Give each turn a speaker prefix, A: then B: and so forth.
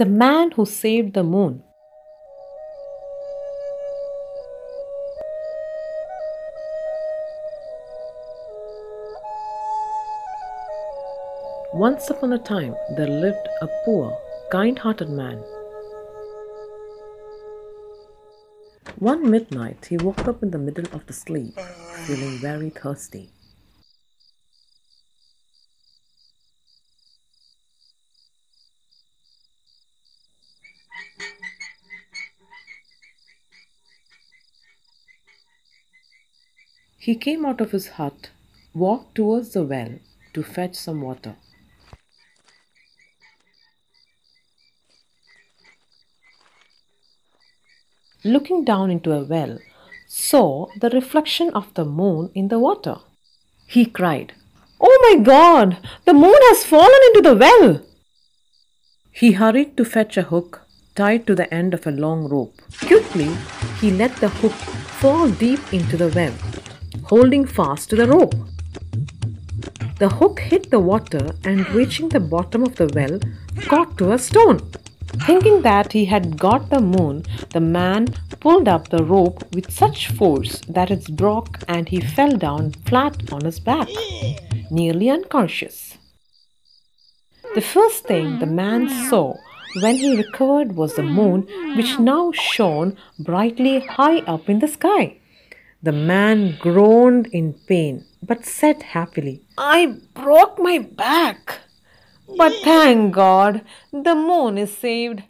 A: The Man Who Saved the Moon. Once upon a time, there lived a poor, kind hearted man. One midnight, he woke up in the middle of the sleep, feeling very thirsty. He came out of his hut, walked towards the well to fetch some water. Looking down into a well, saw the reflection of the moon in the water. He cried, Oh my God! The moon has fallen into the well! He hurried to fetch a hook tied to the end of a long rope. Quickly, he let the hook fall deep into the well, holding fast to the rope. The hook hit the water and reaching the bottom of the well, caught to a stone. Thinking that he had got the moon, the man pulled up the rope with such force that it broke and he fell down flat on his back, nearly unconscious. The first thing the man saw when he recovered was the moon, which now shone brightly high up in the sky. The man groaned in pain, but said happily, I broke my back. But thank God, the moon is saved.